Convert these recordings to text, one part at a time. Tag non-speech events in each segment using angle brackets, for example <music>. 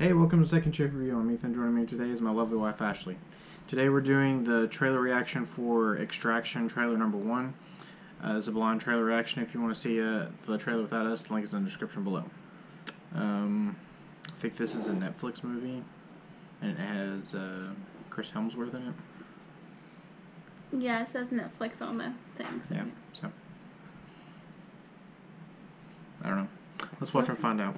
Hey, welcome to Second Shift Review. I'm Ethan. Joining me today is my lovely wife Ashley. Today we're doing the trailer reaction for Extraction trailer number one. Uh, it's a blind trailer reaction. If you want to see uh, the trailer without us, the link is in the description below. Um, I think this is a Netflix movie, and it has uh, Chris Hemsworth in it. Yeah, it says Netflix on the thing. So. Yeah, so I don't know. Let's watch and find out.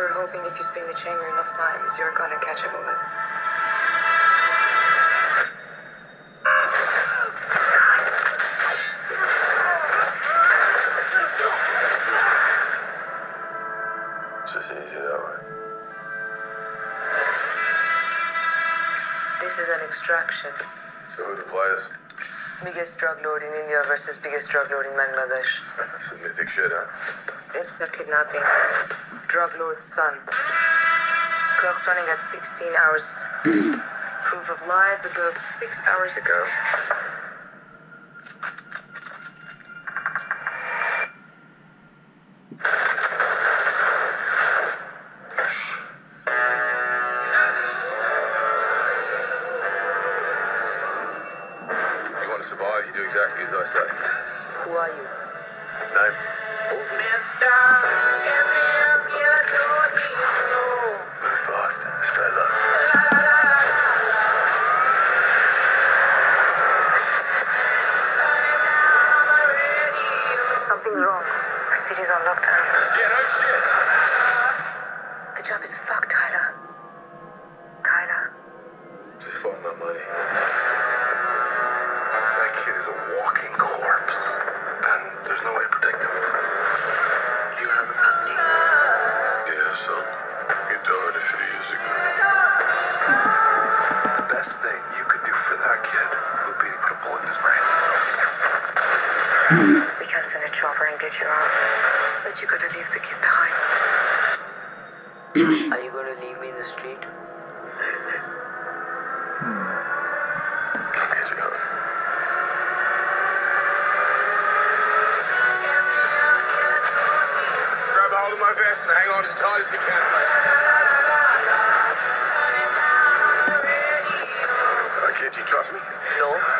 They were hoping if you spin the chamber enough times, you're gonna catch a bullet. It's just easy that way. This is an extraction. So who the players? Biggest drug lord in India versus biggest drug lord in Bangladesh. <laughs> Some mythic shit, huh? It's a kidnapping. Drug lord's son. Clock's running at 16 hours. <clears throat> Proof of life of six hours ago. You want to survive, you do exactly as I say. Who are you? Name? Move Yeah, no shit. The job is fucked, Tyler. Tyler. Just find my money. That kid is a walking corpse, and there's no way to protect him. You have a family. Yeah, son. He died a few years ago. <laughs> The best thing you could do for that kid would be to put a bullet in his brain. <laughs> We can send a chopper and get you out. But you gotta leave the kid behind. <clears throat> Are you gonna leave me in the street? I'll get you out. Grab hold of my vest and hang on as tight as you can. Kid, you trust me? No.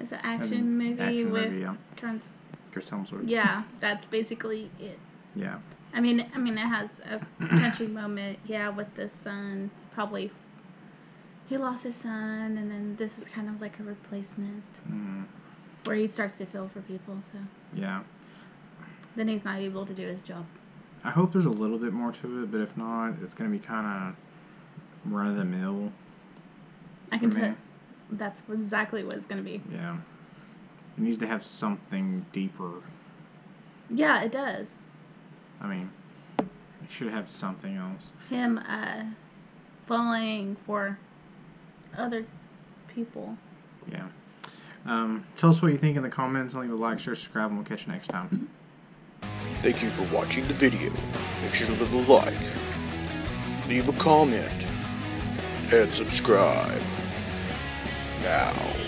It's an action And movie action with movie, yeah. trans. Chris Hemsworth. Yeah, that's basically it. Yeah. I mean, I mean, it has a touching moment. Yeah, with the son. Probably he lost his son, and then this is kind of like a replacement Mm, where he starts to feel for people. So yeah. then he's not able to do his job. I hope there's a little bit more to it, but if not, it's gonna be kind of run of the mill. I can tell. That's exactly what it's gonna be. Yeah. It needs to have something deeper. Yeah, it does. I mean, it should have something else. Him uh, falling for other people. Yeah. Um, tell us what you think in the comments. Leave a like, share, subscribe, and we'll catch you next time. <clears throat> Thank you for watching the video. Make sure to leave a like, leave a comment, and subscribe. Now.